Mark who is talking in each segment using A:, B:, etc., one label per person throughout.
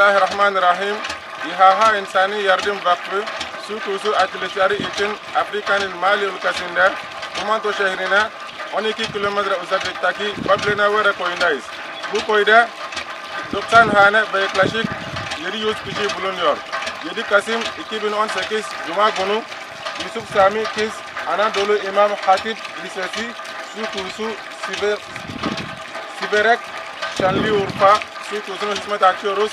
A: Bismillahirrahmanirrahim. İHA İnsani Yardım Vakfı su kuyusu açılışları için Afrika'nın Mali ülkesinde Kumanto şehrine 12 kilometre uzaklıktaki Bablenavara koyundayız. Bu koyda 90 hane ve yaklaşık 700 kişi bulunuyor. 7 Kasım 2018 Cuma günü Yusuf Sami Kiz Anadolu İmam Hatip Lisesi su kuyusu Siber, Siberek Şanlıurfa su kuyusuna hizmet açıyoruz.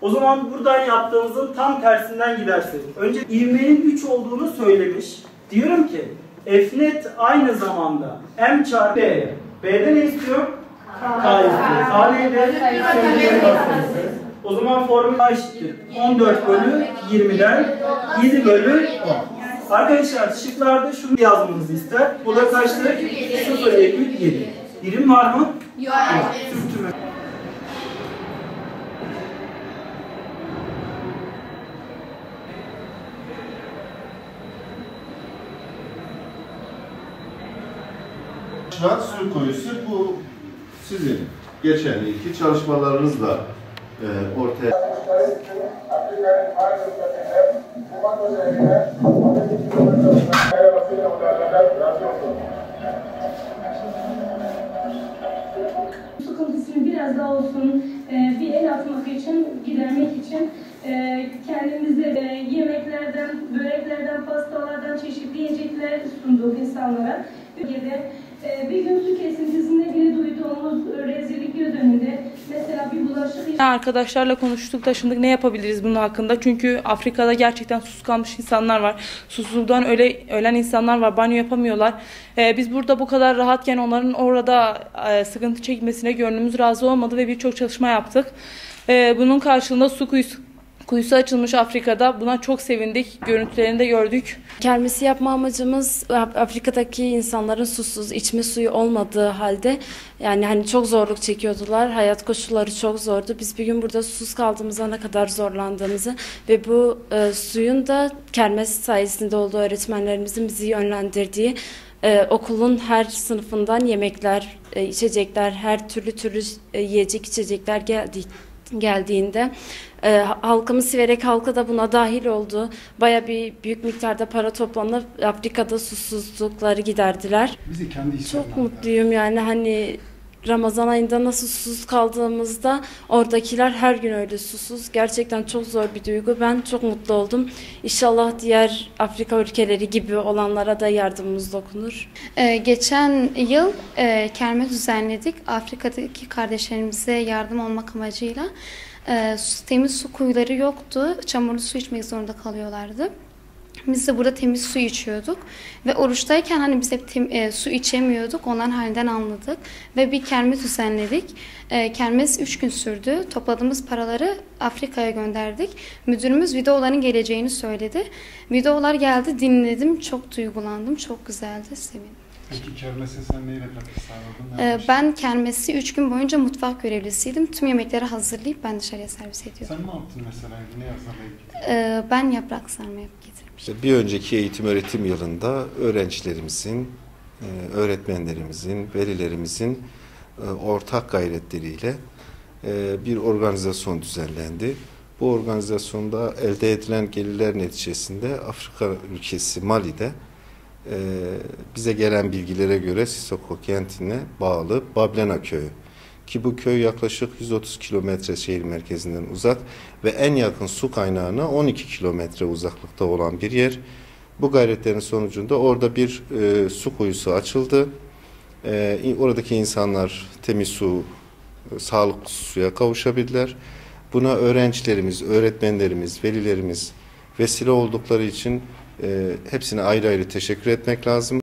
B: O zaman buradan yaptığımızın tam tersinden gidersek. Önce ivmenin 3 olduğunu söylemiş. Diyorum ki F net aynı zamanda M çarpı B. B'de ne istiyor? K istiyor. K neydi? O zaman formül eşittir. 14 bölü 20'den 7 bölü 10. Arkadaşlar şıklarda şunu yazmanızı ister. Bu da kaçtır? 0,7. Birim var mı? Yok. Tüm-
C: Çalışma su kuyusu bu sizin geçen yılki çalışmalarınızla e, ortaya
A: Afrika'nın Mali ülkesinde Kumanto şehrine 12 kilometre uzaklıktaki hayra vesile onlardan razı olsun.
D: sıkıntısını biraz daha olsun e, bir el atmak için, gidermek için e, kendimize e, yemeklerden, böreklerden, pastalardan çeşitli yiyecekler sunduk insanlara. Bölgede e, bir gün su kesintisinde bile duyduğumuz rezillik göz önünde mesela bir bulaşık
E: Arkadaşlarla konuştuk, taşındık. Ne yapabiliriz bunun hakkında? Çünkü Afrika'da gerçekten susuz kalmış insanlar var. Susuzluğdan öyle ölen insanlar var. Banyo yapamıyorlar. Ee, biz burada bu kadar rahatken onların orada e, sıkıntı çekmesine gönlümüz razı olmadı ve birçok çalışma yaptık. Ee, bunun karşılığında su kuyusu Kuyusu açılmış Afrika'da. Buna çok sevindik. Görüntülerini de gördük.
F: Kermesi yapma amacımız Af- Afrika'daki insanların susuz, içme suyu olmadığı halde yani hani çok zorluk çekiyordular. Hayat koşulları çok zordu. Biz bir gün burada susuz kaldığımızda ne kadar zorlandığımızı ve bu e, suyun da kermes sayesinde olduğu öğretmenlerimizin bizi yönlendirdiği e, okulun her sınıfından yemekler, e, içecekler, her türlü türlü e, yiyecek içecekler geldi geldiğinde e, halkımız Siverek halkı da buna dahil oldu. Baya bir büyük miktarda para toplanıp Afrika'da susuzlukları giderdiler.
G: Bizi kendi
F: Çok mutluyum yani hani Ramazan ayında nasıl susuz kaldığımızda oradakiler her gün öyle susuz. Gerçekten çok zor bir duygu. Ben çok mutlu oldum. İnşallah diğer Afrika ülkeleri gibi olanlara da yardımımız dokunur.
H: Ee, geçen yıl e, kerme düzenledik. Afrika'daki kardeşlerimize yardım olmak amacıyla. Su- temiz su kuyuları yoktu. Çamurlu su içmek zorunda kalıyorlardı. Biz de burada temiz su içiyorduk. Ve oruçtayken hani biz hep tem- e, su içemiyorduk. Onların halinden anladık. Ve bir kermes düzenledik. E, kermes 3 gün sürdü. Topladığımız paraları Afrika'ya gönderdik. Müdürümüz videoların geleceğini söyledi. Videolar geldi dinledim. Çok duygulandım. Çok güzeldi. Sevindim.
G: Peki kermese sen neyle katkı sağladın?
H: Ee? Ben kermesi 3 gün boyunca mutfak görevlisiydim. Tüm yemekleri hazırlayıp ben dışarıya servis ediyordum.
G: Sen ne yaptın mesela? Ne hazırlayıp getirdin?
H: Ee, Ben yaprak sarma yapıp getirmiştim.
I: Bir önceki eğitim öğretim yılında öğrencilerimizin, e, öğretmenlerimizin, velilerimizin e, ortak gayretleriyle e, bir organizasyon düzenlendi. Bu organizasyonda elde edilen gelirler neticesinde Afrika ülkesi Mali'de e, bize gelen bilgilere göre Sisoko kentine bağlı Bablena köyü ki bu köy yaklaşık 130 kilometre şehir merkezinden uzak ve en yakın su kaynağına 12 kilometre uzaklıkta olan bir yer. Bu gayretlerin sonucunda orada bir e, su kuyusu açıldı. E, oradaki insanlar temiz su, e, sağlıklı suya kavuşabildiler. Buna öğrencilerimiz, öğretmenlerimiz, velilerimiz vesile oldukları için hepsine ayrı ayrı teşekkür etmek lazım.